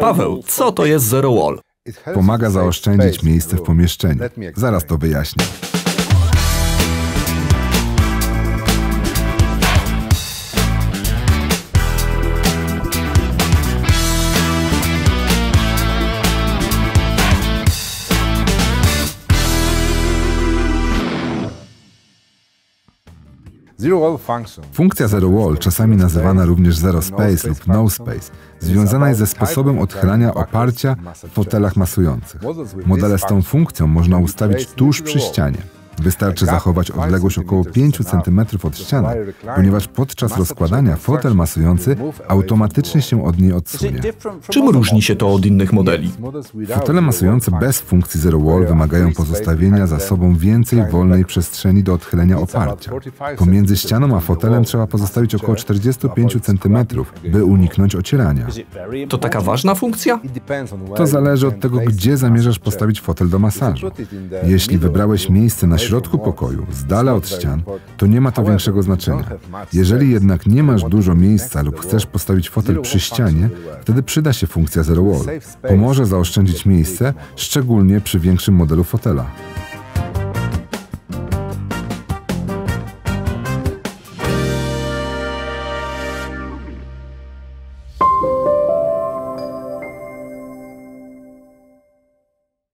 Paweł, co to jest Zero Wall? Pomaga zaoszczędzić miejsce w pomieszczeniu. Zaraz to wyjaśnię. Funkcja Zero Wall, czasami nazywana również Zero Space lub No Space, związana jest ze sposobem odchylania oparcia w fotelach masujących. Modele z tą funkcją można ustawić tuż przy ścianie. Wystarczy zachować odległość około 5 cm od ściany, ponieważ podczas rozkładania fotel masujący automatycznie się od niej odsunie. Czym różni się to od innych modeli? Fotele masujące bez funkcji Zero Wall wymagają pozostawienia za sobą więcej wolnej przestrzeni do odchylenia oparcia. Pomiędzy ścianą a fotelem trzeba pozostawić około 45 cm, by uniknąć ocierania. To taka ważna funkcja? To zależy od tego, gdzie zamierzasz postawić fotel do masażu. Jeśli wybrałeś miejsce na środku pokoju, z dala od ścian, to nie ma to większego znaczenia. Jeżeli jednak nie masz dużo miejsca lub chcesz postawić fotel przy ścianie, wtedy przyda się funkcja Zero Wall. Pomoże zaoszczędzić miejsce, szczególnie przy większym modelu fotela. you